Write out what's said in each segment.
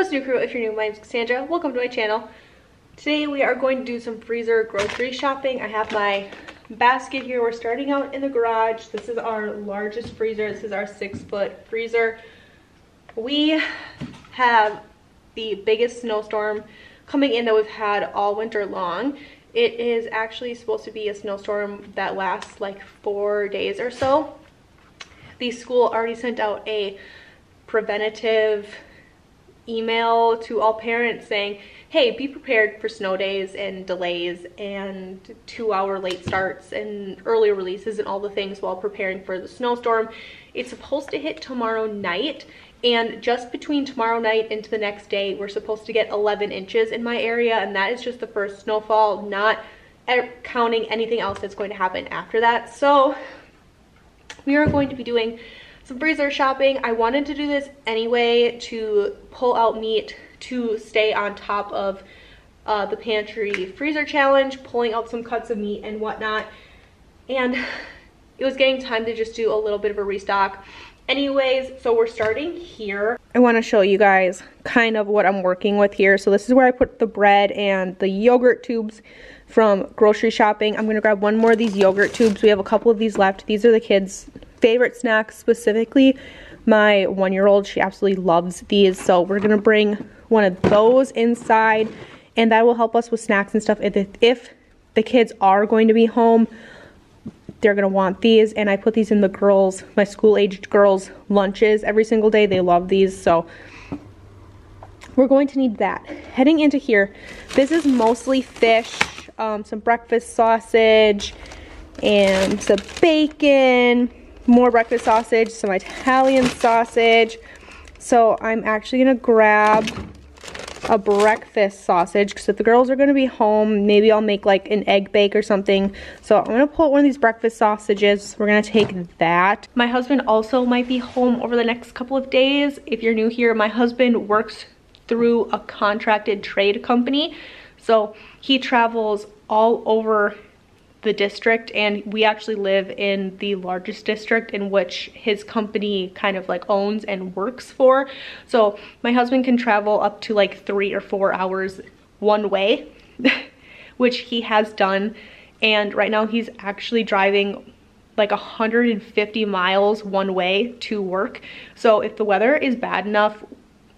What's new crew? If you're new, my name's Cassandra. Welcome to my channel. Today we are going to do some freezer grocery shopping. I have my basket here. We're starting out in the garage. This is our largest freezer. This is our six foot freezer. We have the biggest snowstorm coming in that we've had all winter long. It is actually supposed to be a snowstorm that lasts like four days or so. The school already sent out a preventative email to all parents saying, hey, be prepared for snow days and delays and two hour late starts and early releases and all the things while preparing for the snowstorm. It's supposed to hit tomorrow night and just between tomorrow night into the next day, we're supposed to get 11 inches in my area and that is just the first snowfall, not counting anything else that's going to happen after that. So we are going to be doing some freezer shopping. I wanted to do this anyway to pull out meat to stay on top of uh, the pantry freezer challenge, pulling out some cuts of meat and whatnot. And it was getting time to just do a little bit of a restock. Anyways, so we're starting here. I want to show you guys kind of what I'm working with here. So this is where I put the bread and the yogurt tubes from grocery shopping. I'm going to grab one more of these yogurt tubes. We have a couple of these left. These are the kids' favorite snacks specifically. My one-year-old, she absolutely loves these. So we're to bring one of those inside and that will help us with snacks and stuff. If, if the kids are going to be home, they're to want these. And I put these in the girls, my school-aged girls' lunches every single day. They love these. So we're going to need that. Heading into here, this is mostly fish, um, some breakfast sausage, and some bacon, more breakfast sausage, some Italian sausage. So I'm actually gonna grab a breakfast sausage because if the girls are going to be home, maybe I'll make like an egg bake or something. So I'm going to pull one of these breakfast sausages. We're going to take that. My husband also might be home over the next couple of days. If you're new here, my husband works through a contracted trade company. So he travels all over the district and we actually live in the largest district in which his company kind of like owns and works for. So my husband can travel up to like three or four hours one way, which he has done. And right now he's actually driving like 150 miles one way to work. So if the weather is bad enough,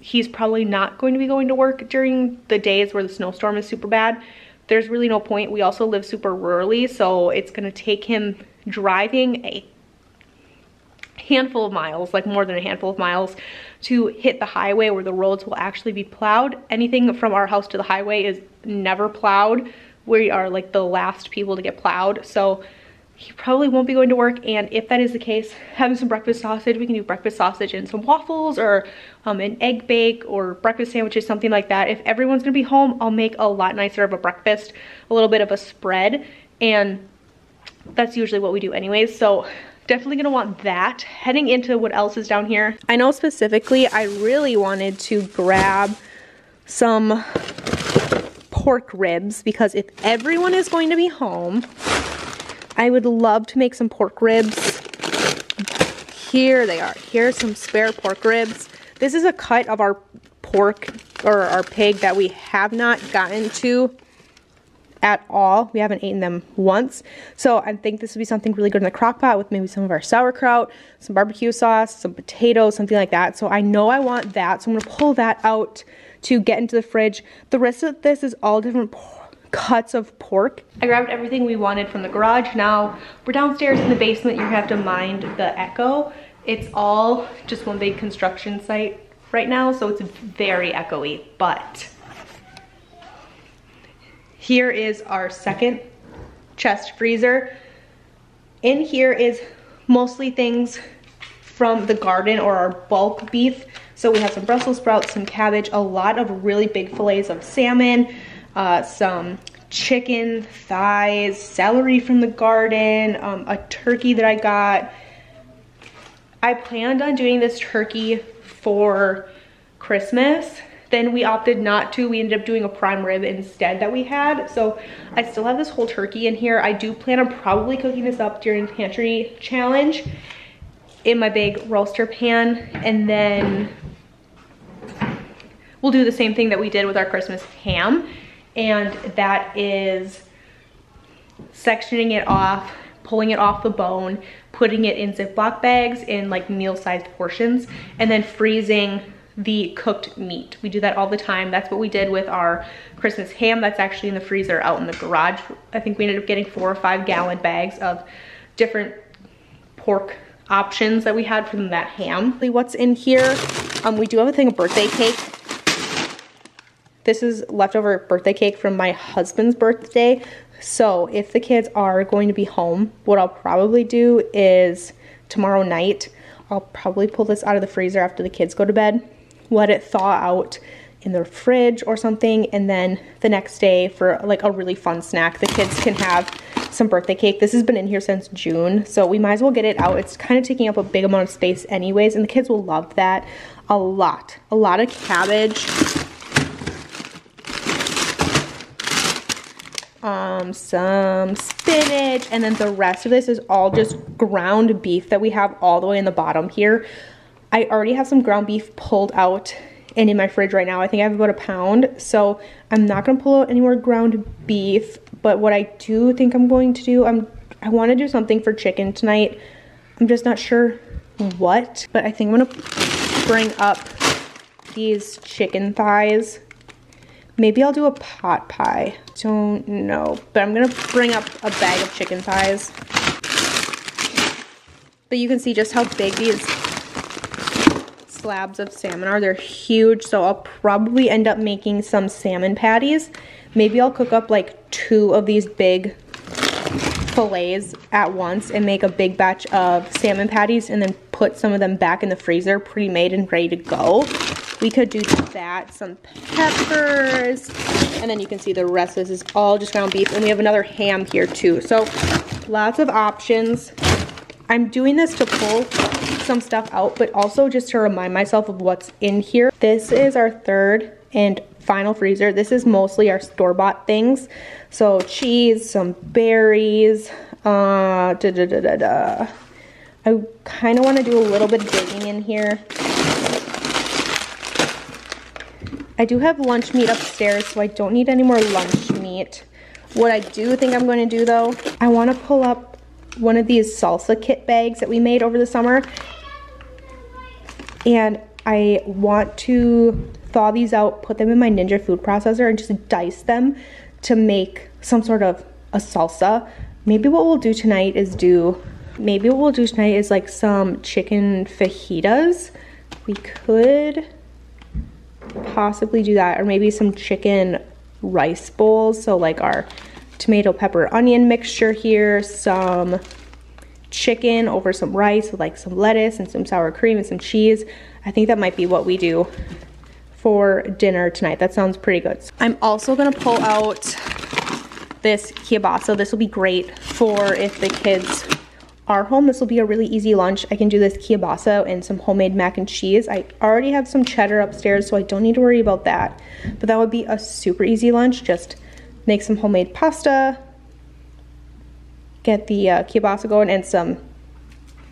he's probably not going to be going to work during the days where the snowstorm is super bad there's really no point. We also live super rurally, so it's gonna take him driving a handful of miles, like more than a handful of miles, to hit the highway where the roads will actually be plowed. Anything from our house to the highway is never plowed. We are like the last people to get plowed. So he probably won't be going to work and if that is the case having some breakfast sausage we can do breakfast sausage and some waffles or um, an egg bake or breakfast sandwiches something like that. If everyone's gonna be home I'll make a lot nicer of a breakfast a little bit of a spread and that's usually what we do anyways so definitely gonna want that. Heading into what else is down here. I know specifically I really wanted to grab some pork ribs because if everyone is going to be home I would love to make some pork ribs. Here they are. Here's some spare pork ribs. This is a cut of our pork or our pig that we have not gotten to at all. We haven't eaten them once. So I think this would be something really good in the crock pot with maybe some of our sauerkraut, some barbecue sauce, some potatoes, something like that. So I know I want that. So I'm to pull that out to get into the fridge. The rest of this is all different cuts of pork. I grabbed everything we wanted from the garage. Now we're downstairs in the basement. You have to mind the echo. It's all just one big construction site right now, so it's very echoey, but here is our second chest freezer. In here is mostly things from the garden or our bulk beef. So we have some Brussels sprouts, some cabbage, a lot of really big fillets of salmon, uh, some chicken thighs, celery from the garden, um, a turkey that I got. I planned on doing this turkey for Christmas. Then we opted not to. We ended up doing a prime rib instead that we had. So I still have this whole turkey in here. I do plan on probably cooking this up during the pantry challenge in my big roaster pan. And then we'll do the same thing that we did with our Christmas ham. And that is sectioning it off, pulling it off the bone, putting it in Ziploc bags in like meal-sized portions, and then freezing the cooked meat. We do that all the time. That's what we did with our Christmas ham. That's actually in the freezer out in the garage. I think we ended up getting four or five gallon bags of different pork options that we had from that ham. What's in here? Um, we do have a thing of birthday cake. This is leftover birthday cake from my husband's birthday. So if the kids are going to be home, what I'll probably do is tomorrow night, I'll probably pull this out of the freezer after the kids go to bed, let it thaw out in the fridge or something, and then the next day for like a really fun snack, the kids can have some birthday cake. This has been in here since June, so we might as well get it out. It's kind of taking up a big amount of space anyways, and the kids will love that a lot. A lot of cabbage, um, some spinach, and then the rest of this is all just ground beef that we have all the way in the bottom here. I already have some ground beef pulled out and in my fridge right now. I think I have about a pound, so I'm not gonna pull out any more ground beef, but what I do think I'm going to do, I'm, I wanna do something for chicken tonight. I'm just not sure what, but I think I'm gonna bring up these chicken thighs Maybe I'll do a pot pie. Don't know. But I'm to bring up a bag of chicken thighs. But you can see just how big these slabs of salmon are. They're huge, so I'll probably end up making some salmon patties. Maybe I'll cook up like two of these big fillets at once and make a big batch of salmon patties and then put some of them back in the freezer pre-made and ready to go. We could do that, some peppers, and then you can see the rest of this is all just ground beef. And we have another ham here too. So lots of options. I'm doing this to pull some stuff out, but also just to remind myself of what's in here. This is our third and final freezer. This is mostly our store-bought things. So cheese, some berries, uh, da da da da da. I kind of want to do a little bit of digging in here. I do have lunch meat upstairs, so I don't need any more lunch meat. What I do think I'm going to do though, I want to pull up one of these salsa kit bags that we made over the summer. And I want to thaw these out, put them in my Ninja food processor and just dice them to make some sort of a salsa. Maybe what we'll do tonight is do, maybe what we'll do tonight is like some chicken fajitas. We could possibly do that or maybe some chicken rice bowls. So like our tomato pepper onion mixture here some chicken over some rice with like some lettuce and some sour cream and some cheese. I think that might be what we do for dinner tonight. That sounds pretty good. I'm also to pull out this kielbasa. This will be great for if the kids are home, this will be a really easy lunch. I can do this kielbasa and some homemade mac and cheese. I already have some cheddar upstairs, so I don't need to worry about that. But that would be a super easy lunch. Just make some homemade pasta, get the uh, kielbasa going, and some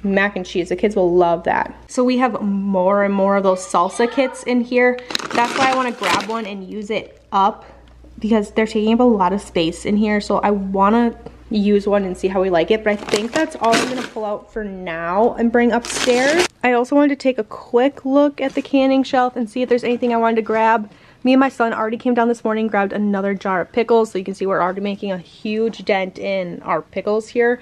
mac and cheese. The kids will love that. So we have more and more of those salsa kits in here. That's why I want to grab one and use it up because they're taking up a lot of space in here. So I want to use one and see how we like it. But I think that's all I'm gonna pull out for now and bring upstairs. I also wanted to take a quick look at the canning shelf and see if there's anything I wanted to grab. Me and my son already came down this morning, grabbed another jar of pickles. So you can see we're already making a huge dent in our pickles here.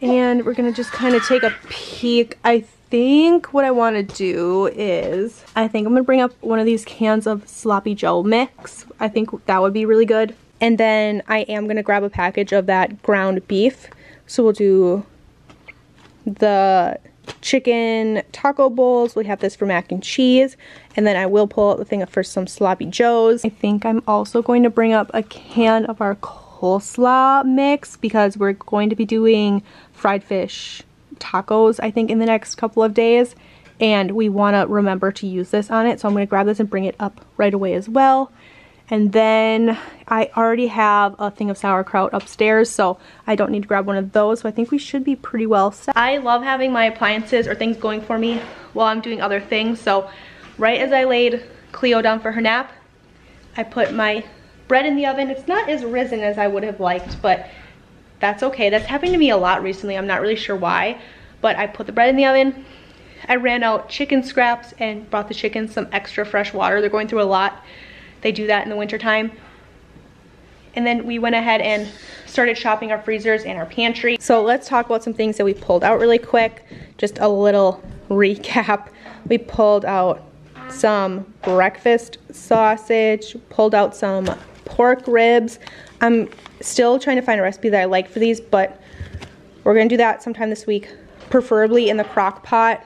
And we're gonna just kind of take a peek. I think what I want to do is, I think I'm gonna bring up one of these cans of Sloppy Joe mix. I think that would be really good. And then I am going to grab a package of that ground beef. So we'll do the chicken taco bowls. We have this for mac and cheese. And then I will pull out the thing for some sloppy joes. I think I'm also going to bring up a can of our coleslaw mix because we're going to be doing fried fish tacos, I think, in the next couple of days. And we want to remember to use this on it. So I'm going to grab this and bring it up right away as well. And then I already have a thing of sauerkraut upstairs, so I don't need to grab one of those. So I think we should be pretty well set. I love having my appliances or things going for me while I'm doing other things. So right as I laid Cleo down for her nap. I put my bread in the oven. It's not as risen as I would have liked, but that's okay. That's happened to me a lot recently. I'm not really sure why, but I put the bread in the oven. I ran out chicken scraps and brought the chickens some extra fresh water. They're going through a lot. They do that in the wintertime. And then we went ahead and started shopping our freezers and our pantry. So let's talk about some things that we pulled out really quick. Just a little recap. We pulled out some breakfast sausage, pulled out some pork ribs. I'm still trying to find a recipe that I like for these, but we're gonna do that sometime this week, preferably in the crock pot.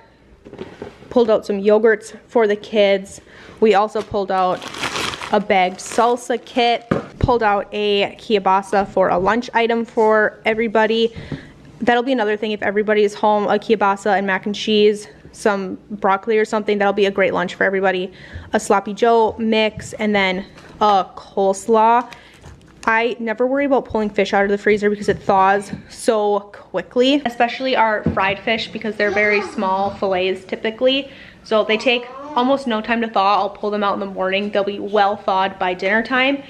Pulled out some yogurts for the kids. We also pulled out a bagged salsa kit, pulled out a kielbasa for a lunch item for everybody. That'll be another thing if everybody is home, a kielbasa and mac and cheese some broccoli or something. That'll be a great lunch for everybody. A sloppy joe mix and then a coleslaw. I never worry about pulling fish out of the freezer because it thaws so quickly, especially our fried fish because they're very small fillets typically. So they take almost no time to thaw. I'll pull them out in the morning. They'll be well thawed by dinner time.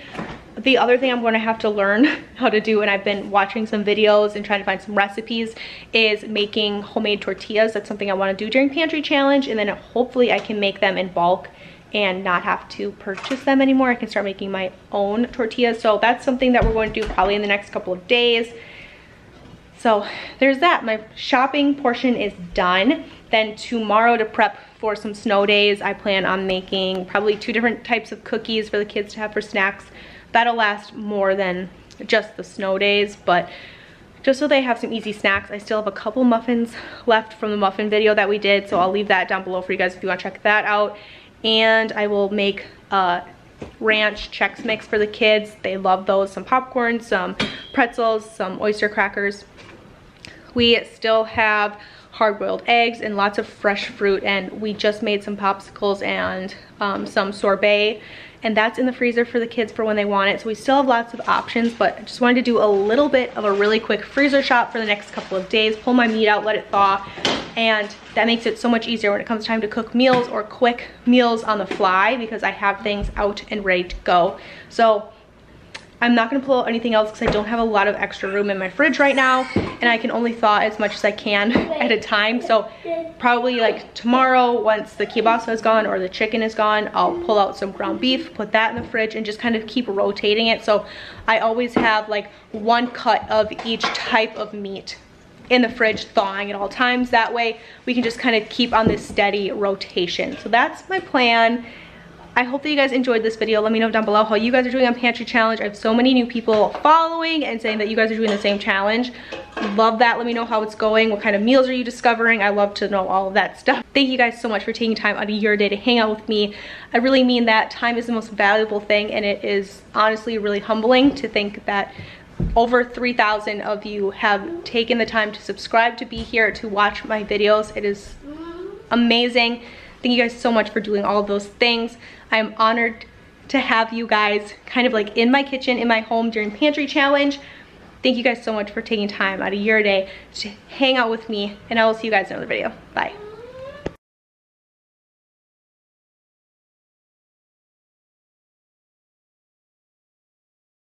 The other thing I'm going to have to learn how to do, and I've been watching some videos and trying to find some recipes, is making homemade tortillas. That's something I want to do during Pantry Challenge, and then hopefully I can make them in bulk and not have to purchase them anymore. I can start making my own tortillas. So that's something that we're going to do probably in the next couple of days. So there's that. My shopping portion is done. Then tomorrow to prep for some snow days, I plan on making probably two different types of cookies for the kids to have for snacks. That'll last more than just the snow days, but just so they have some easy snacks. I still have a couple muffins left from the muffin video that we did, so I'll leave that down below for you guys if you want to check that out. And I will make a ranch Chex Mix for the kids. They love those. Some popcorn, some pretzels, some oyster crackers. We still have hard-boiled eggs and lots of fresh fruit and we just made some popsicles and um, some sorbet and that's in the freezer for the kids for when they want it. So we still have lots of options, but I just wanted to do a little bit of a really quick freezer shop for the next couple of days, pull my meat out, let it thaw, and that makes it so much easier when it comes time to cook meals or quick meals on the fly because I have things out and ready to go. So I'm not gonna pull out anything else because I don't have a lot of extra room in my fridge right now and I can only thaw as much as I can at a time. So probably like tomorrow once the kielbasa is gone or the chicken is gone, I'll pull out some ground beef, put that in the fridge and just kind of keep rotating it. So I always have like one cut of each type of meat in the fridge thawing at all times. That way we can just kind of keep on this steady rotation. So that's my plan I hope that you guys enjoyed this video. Let me know down below how you guys are doing on Pantry Challenge. I have so many new people following and saying that you guys are doing the same challenge. Love that. Let me know how it's going. What kind of meals are you discovering? I love to know all of that stuff. Thank you guys so much for taking time out of your day to hang out with me. I really mean that. Time is the most valuable thing and it is honestly really humbling to think that over 3,000 of you have taken the time to subscribe to be here to watch my videos. It is amazing. Thank you guys so much for doing all those things. I'm honored to have you guys kind of like in my kitchen, in my home during Pantry Challenge. Thank you guys so much for taking time out of your day to hang out with me and I will see you guys in another video. Bye.